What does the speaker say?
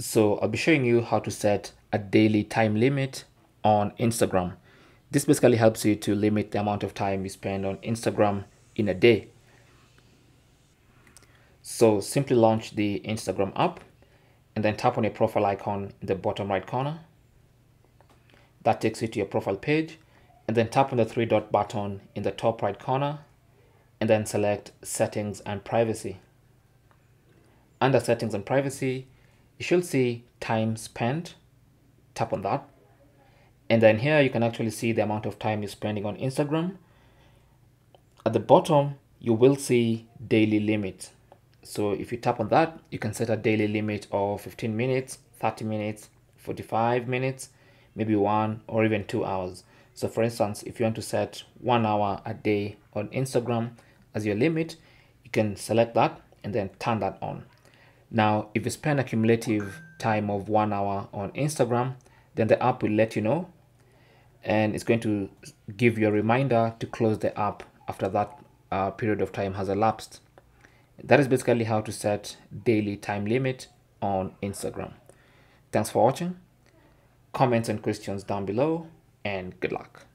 So I'll be showing you how to set a daily time limit on Instagram. This basically helps you to limit the amount of time you spend on Instagram in a day. So simply launch the Instagram app and then tap on your profile icon in the bottom right corner. That takes you to your profile page and then tap on the three dot button in the top right corner and then select settings and privacy. Under settings and privacy, you should see time spent. Tap on that. And then here you can actually see the amount of time you're spending on Instagram. At the bottom, you will see daily limit. So if you tap on that, you can set a daily limit of 15 minutes, 30 minutes, 45 minutes, maybe one or even two hours. So for instance, if you want to set one hour a day on Instagram as your limit, you can select that and then turn that on. Now, if you spend a cumulative time of one hour on Instagram, then the app will let you know and it's going to give you a reminder to close the app after that uh, period of time has elapsed. That is basically how to set daily time limit on Instagram. Thanks for watching. Comments and questions down below and good luck.